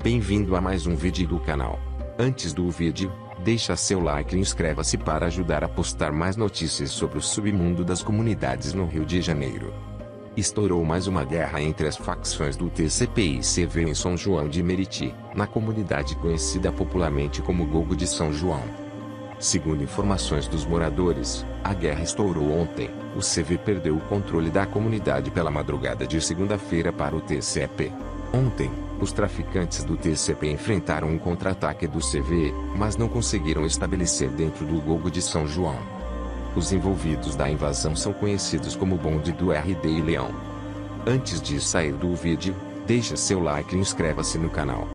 Bem-vindo a mais um vídeo do canal. Antes do vídeo, deixa seu like e inscreva-se para ajudar a postar mais notícias sobre o submundo das comunidades no Rio de Janeiro. Estourou mais uma guerra entre as facções do TCP e CV em São João de Meriti, na comunidade conhecida popularmente como Gogo de São João. Segundo informações dos moradores, a guerra estourou ontem. O CV perdeu o controle da comunidade pela madrugada de segunda-feira para o TCP. Ontem, os traficantes do TCP enfrentaram um contra-ataque do CV, mas não conseguiram estabelecer dentro do Gogo de São João. Os envolvidos da invasão são conhecidos como bonde do RD e Leão. Antes de sair do vídeo, deixa seu like e inscreva-se no canal.